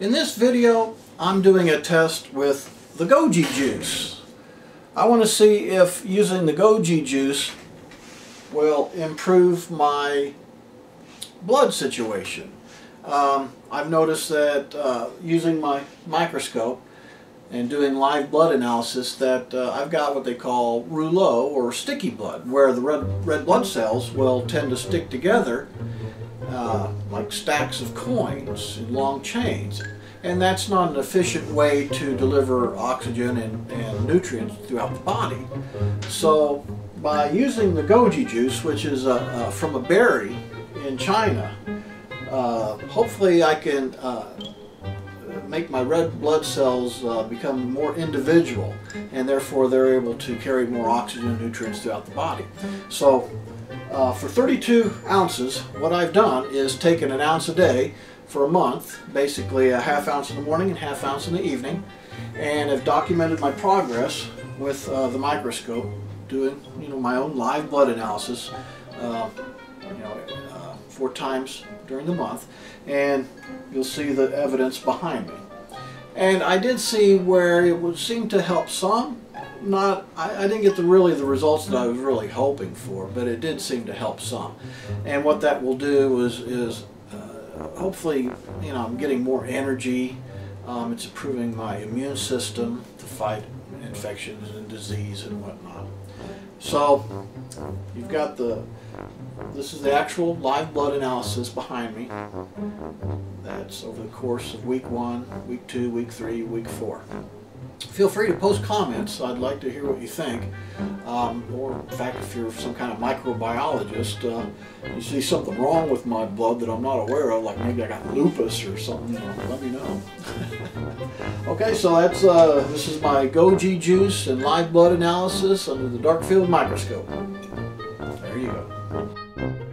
In this video, I'm doing a test with the goji juice. I want to see if using the goji juice will improve my blood situation. Um, I've noticed that uh, using my microscope and doing live blood analysis that uh, I've got what they call rouleau or sticky blood where the red, red blood cells will tend to stick together uh, like stacks of coins in long chains. And that's not an efficient way to deliver oxygen and, and nutrients throughout the body. So by using the goji juice, which is from a berry in China, uh, hopefully I can uh, make my red blood cells uh, become more individual and therefore they're able to carry more oxygen and nutrients throughout the body. So uh, for 32 ounces, what I've done is taken an ounce a day for a month, basically a half ounce in the morning and half ounce in the evening, and have documented my progress with uh, the microscope, doing you know my own live blood analysis, uh, you know, uh, four times during the month, and you'll see the evidence behind me. And I did see where it would seem to help some, not I, I, didn't get the really the results that I was really hoping for, but it did seem to help some. And what that will do is is uh, hopefully you know I'm getting more energy. Um, it's improving my immune system to fight infections and disease and whatnot. So you've got the this is the actual live blood analysis behind me. That's over the course of week one, week two, week three, week four feel free to post comments. I'd like to hear what you think. Um, or, in fact, if you're some kind of microbiologist, uh, you see something wrong with my blood that I'm not aware of, like maybe I got lupus or something, let me know. okay, so that's uh, this is my goji juice and live blood analysis under the dark field microscope. There you go.